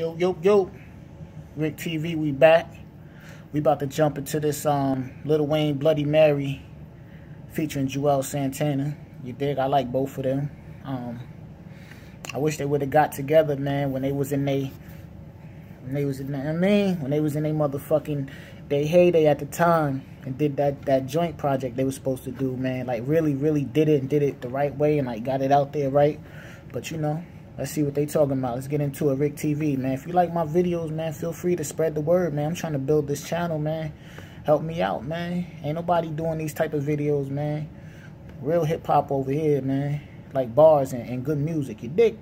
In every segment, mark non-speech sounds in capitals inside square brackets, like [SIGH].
Yo, yo, yo. Rick TV, we back. We about to jump into this um Lil Wayne Bloody Mary featuring Juelz Santana. You dig? I like both of them. Um I wish they would have got together, man, when they was in they when they was in I mean, when they was in a motherfucking they heyday at the time and did that that joint project they was supposed to do, man. Like really, really did it and did it the right way and like got it out there right. But you know, Let's see what they talking about. Let's get into it. Rick TV, man. If you like my videos, man, feel free to spread the word, man. I'm trying to build this channel, man. Help me out, man. Ain't nobody doing these type of videos, man. Real hip-hop over here, man. Like bars and, and good music. You dig?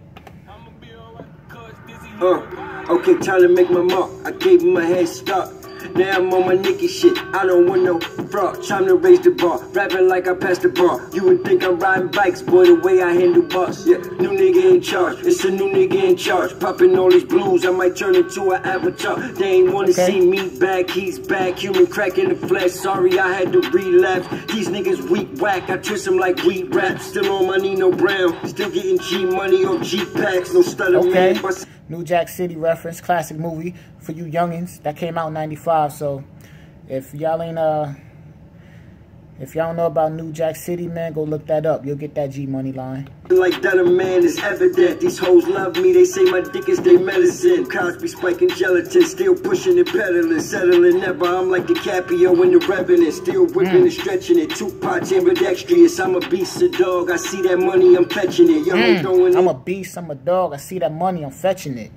Uh, okay, time to make my mark. I gave him a head start. Now I'm on my Nicky shit. I don't want no fraud. Time to raise the bar. Rapping like I passed the bar. You would think I'm riding bikes, boy, the way I handle bars. Yeah, new nigga in charge. It's a new nigga in charge. Popping all these blues. I might turn into an avatar. They ain't wanna okay. see me back. He's back. Human crack in the flesh. Sorry, I had to relapse. These niggas weak whack. I twist them like wheat rap. Still on my Nino Brown. Still getting G money on G packs. No stutter, okay. man. New Jack City reference, classic movie for you youngins. That came out in 95, so if y'all ain't uh if y'all know about New Jack City, man, go look that up. You'll get that G money line. Like that a man is evident. These hoes love me. They say my dick is their medicine. Cosby spiking gelatin, still pushing and pedaling, settling never. I'm like DiCaprio in the Revenant, still whipping mm. and stretching it. Tupac ambidextrous. I'm a beast, a dog. I see that money, I'm fetching it. Yo, mm. I'm a beast, I'm a dog. I see that money, I'm fetching it.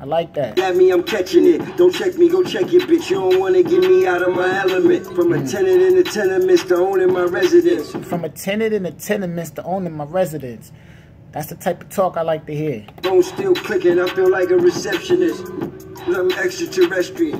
I like that. At me, I'm catching it. Don't check me, go check your bitch. You don't want to get me out of my element. From a mm. tenant in the tenements to owning my residence. From a tenant in the tenements to owning my residence. That's the type of talk I like to hear. Phone still clicking, I feel like a receptionist. I'm extraterrestrial.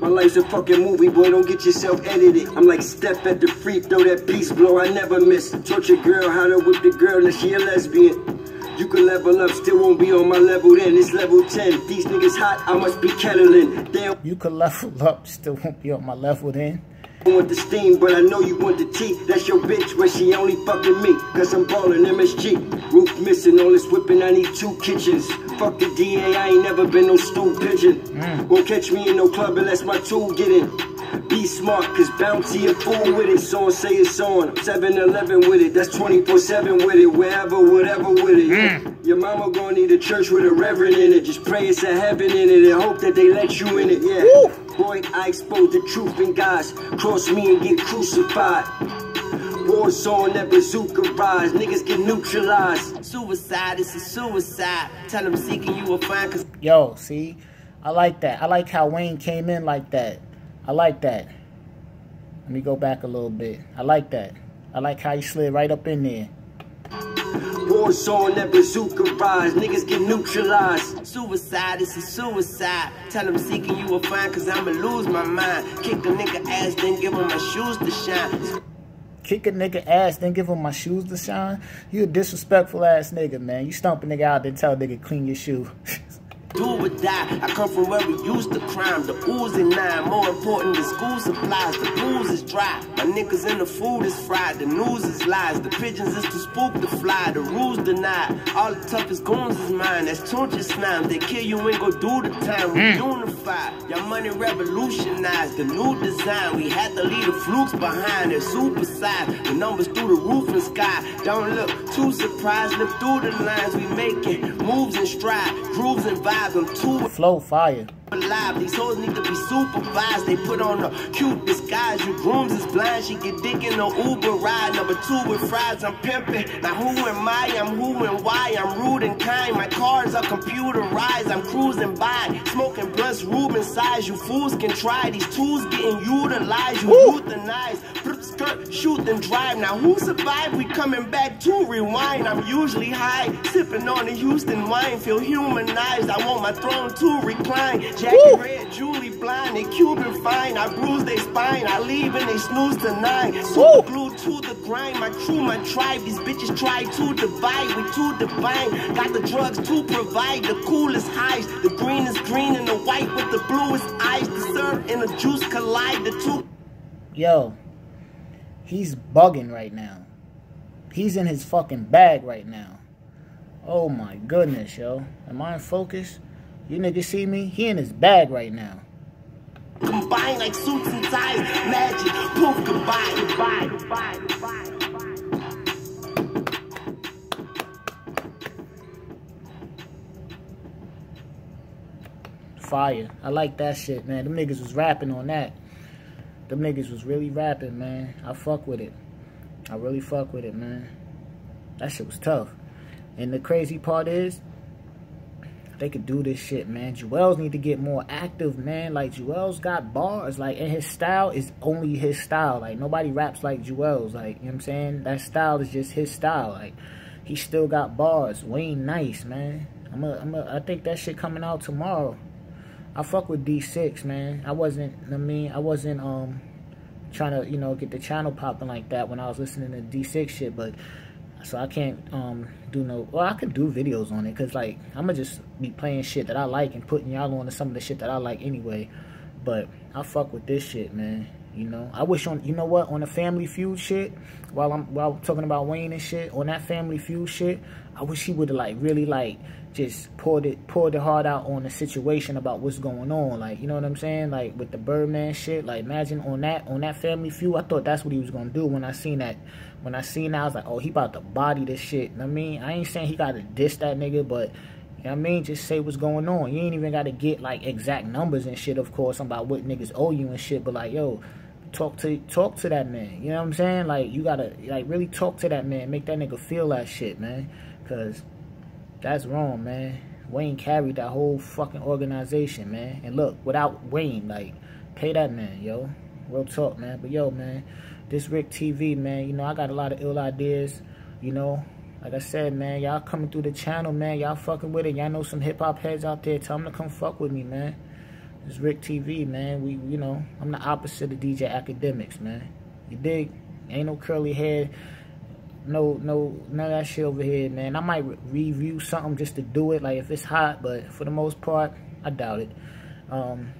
My life's a fucking movie, boy, don't get yourself edited. I'm like Steph at the free throw that beast blow, I never miss. Torture girl, how to whip the girl, and she a lesbian. You can level up, still won't be on my level then. It's level 10. These niggas hot, I must be kettling. Damn. You can level up, still won't be on my level then. I want the steam, but I know you want the tea. That's your bitch, but she only fucking me. Cause I'm ballin' MSG. Roof missing, all this whipping, I need two kitchens. Fuck the DA, I ain't never been no stool pigeon. Mm. Won't catch me in no club unless my tool get in. Be smart, cause bounty a fool with it. Song say it's on. 7-Eleven with it. That's 24-7 with it. Wherever, whatever with it. Mm. Your mama gonna need a church with a reverend in it. Just pray it's a heaven in it and hope that they let you in it. Yeah. Woo. Boy, I expose the truth in guys. Cross me and get crucified. War zone, that bazooka rise. Niggas get neutralized. Suicide is a suicide. Tell them seeking you will find. Cause Yo, see? I like that. I like how Wayne came in like that. I like that. Let me go back a little bit. I like that. I like how you slid right up in there. War zone, that bazooka rise. Niggas get neutralized. Suicide is a suicide. Tell them seeking you will find, cause I'ma lose my mind. Kick a nigga ass, then give him my shoes to shine. Kick a nigga ass, then give him my shoes to shine? You a disrespectful ass nigga, man. You stomp a nigga out, then tell a nigga clean your shoe. [LAUGHS] do or die. I come from where we used to crime. The ooze and nine, more important than school supplies. The booze is dry. My niggas in the food is fried. The news is lies. The pigeons is too spook to fly. The rules denied. All the toughest goons is mine. That's Tunechi slime. They kill you and go do the time. We mm. unify. Your money revolutionized. The new design. We had to leave the flukes behind. They're super size. The numbers through the roof and sky. Don't look too surprised. Look through the lines we making. Moves and stride. Grooves and vibes. Flow fire. Alive. These hoes need to be supervised. They put on a cute disguise. You grooms is blind. She get dick in the Uber ride. Number two with fries. I'm pimping. Now who am I? I'm who and why. I'm rude and kind. My cars are computerized. I'm cruising by. Smoking blunts, Ruben size. You fools can try. These tools getting utilized. You Woo. Flip Skirt, shoot and drive. Now who survived? We coming back to rewind. I'm usually high. Sipping on the Houston wine. Feel humanized. I want my throne to recline. Red, Julie blind, they Cuban fine. I bruise their spine, I leave and they snooze the nine. Super glued to the grind, my crew, my tribe. These bitches try to divide, we too divine. Got the drugs to provide, the coolest highs. The green is green and the white with the bluest eyes. The syrup and the juice collide, the two. Yo, he's bugging right now. He's in his fucking bag right now. Oh my goodness, yo. Am I in focus? You niggas see me? He in his bag right now. Combine like suits and ties, magic, poof, goodbye, goodbye, goodbye, goodbye. Fire. I like that shit, man. Them niggas was rapping on that. Them niggas was really rapping, man. I fuck with it. I really fuck with it, man. That shit was tough. And the crazy part is, they could do this shit, man. Juelz need to get more active, man. Like, Juelz got bars. Like, and his style is only his style. Like, nobody raps like Juelz. Like, you know what I'm saying? That style is just his style. Like, he still got bars. Wayne nice, man. I'm a, I'm a, I think that shit coming out tomorrow. I fuck with D6, man. I wasn't, I mean, I wasn't, um, trying to, you know, get the channel popping like that when I was listening to D6 shit, but so I can't um do no well I could do videos on it because like I'ma just be playing shit that I like and putting y'all on to some of the shit that I like anyway. But I fuck with this shit man you know? I wish on you know what? On the family feud shit while I'm while I'm talking about Wayne and shit on that family feud shit I wish he would have like really like just poured it poured the heart out on the situation about what's going on like you know what I'm saying like with the Birdman shit like imagine on that on that family feud I thought that's what he was gonna do when I seen that when I seen that, I was like, oh, he about to body this shit. I mean, I ain't saying he got to diss that nigga, but, you know what I mean? Just say what's going on. You ain't even got to get, like, exact numbers and shit, of course, about what niggas owe you and shit, but, like, yo, talk to talk to that man. You know what I'm saying? Like, you got to, like, really talk to that man. Make that nigga feel that shit, man. Because that's wrong, man. Wayne carried that whole fucking organization, man. And look, without Wayne, like, pay that man, yo. Real talk, man. But, yo, man this Rick TV, man. You know, I got a lot of ill ideas. You know, like I said, man, y'all coming through the channel, man. Y'all fucking with it. Y'all know some hip hop heads out there. Tell them to come fuck with me, man. This Rick TV, man. We, you know, I'm the opposite of DJ Akademiks, man. You dig? Ain't no curly hair. No, no, none of that shit over here, man. I might re review something just to do it, like if it's hot, but for the most part, I doubt it. Um,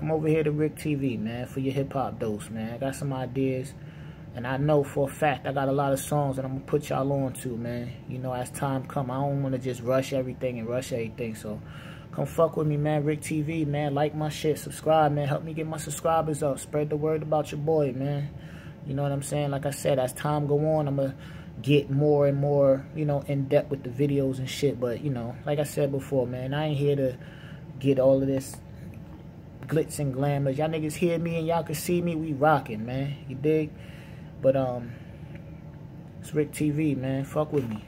Come over here to Rick TV, man, for your hip-hop dose, man. I got some ideas. And I know for a fact I got a lot of songs that I'm to put y'all on to, man. You know, as time come, I don't want to just rush everything and rush everything. So, come fuck with me, man. Rick TV, man. Like my shit. Subscribe, man. Help me get my subscribers up. Spread the word about your boy, man. You know what I'm saying? Like I said, as time go on, I'm going to get more and more, you know, in depth with the videos and shit. But, you know, like I said before, man, I ain't here to get all of this glitz and glamour. Y'all niggas hear me and y'all can see me, we rocking, man. You dig? But, um, it's Rick TV, man. Fuck with me.